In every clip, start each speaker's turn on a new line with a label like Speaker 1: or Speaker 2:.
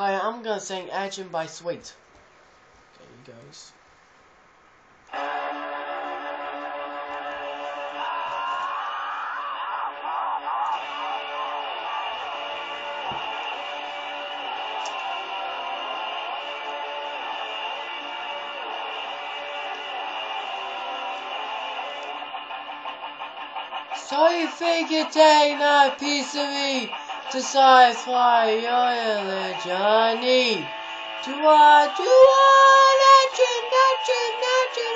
Speaker 1: Hi, I'm gonna sing Action by Sweet. Okay, guys. So you think you take that piece of me to satisfy your religion? Do I let you, you, let you?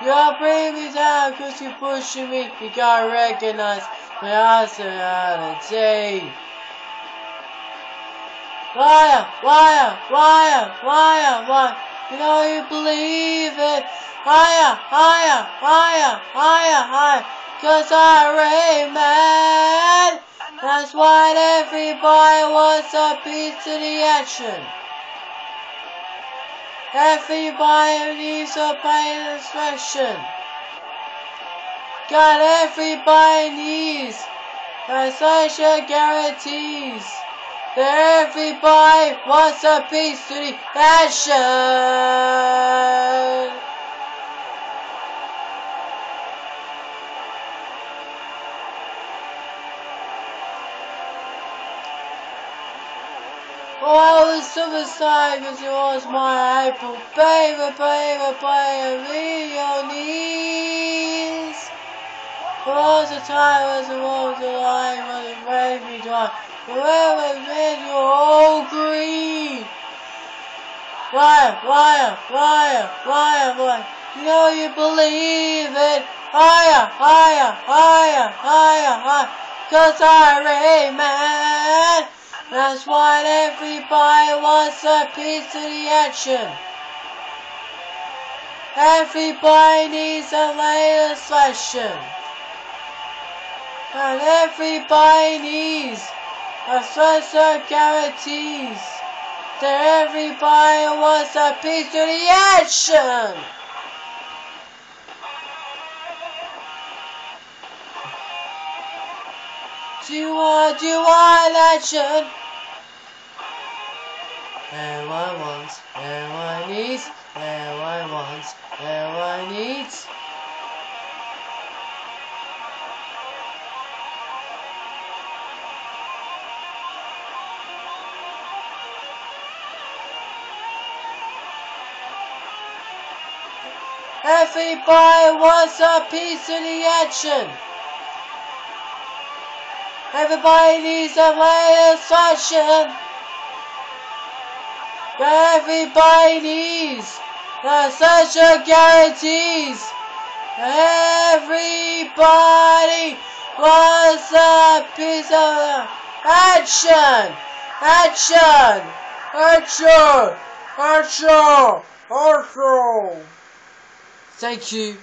Speaker 1: You're bringing me down cause you're pushing me. You gotta recognize my personality. Liar, liar, liar, liar, liar. You know you believe it. Higher, higher, higher, higher, higher. Cause I rain man. That's why everybody wants a piece of the action. Everybody needs a pain expression. God, everybody needs a social guarantees. That everybody wants a piece of the action. Oh, I was suicide because it was my April. Baby, baby, baby, your knees. Was the time it was the line when it made me dry. Whoever made you all green. Why, why, why, why, why? You know you believe it. Higher, higher, higher, higher, higher. Cause I man. That's why everybody wants a piece of the action. Everybody needs a legislation. And everybody needs a social guarantees. That everybody wants a piece of the action. Do you want, do you want action? Everyone wants, everyone needs, everyone wants, everyone needs. Everybody wants a piece of the action. Everybody needs a legislation. Everybody needs uh, the social guarantees. Everybody wants a piece of action. Action. Action. Action. Action. Thank you.